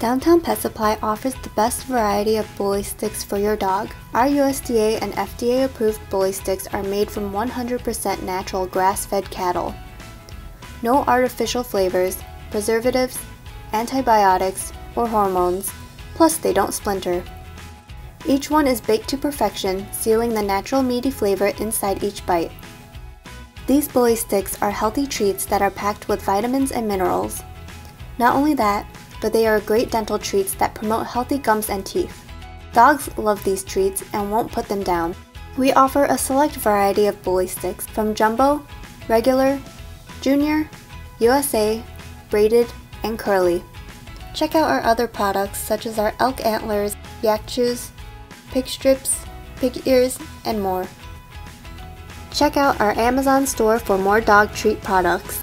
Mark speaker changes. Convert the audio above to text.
Speaker 1: Downtown Pet Supply offers the best variety of bully sticks for your dog. Our USDA and FDA approved bully sticks are made from 100% natural grass fed cattle. No artificial flavors, preservatives, antibiotics, or hormones, plus they don't splinter. Each one is baked to perfection, sealing the natural meaty flavor inside each bite. These bully sticks are healthy treats that are packed with vitamins and minerals. Not only that, but they are great dental treats that promote healthy gums and teeth. Dogs love these treats and won't put them down. We offer a select variety of bully sticks from jumbo, regular, junior, USA, braided, and curly. Check out our other products such as our elk antlers, yak chews, pig strips, pig ears, and more. Check out our Amazon store for more dog treat products.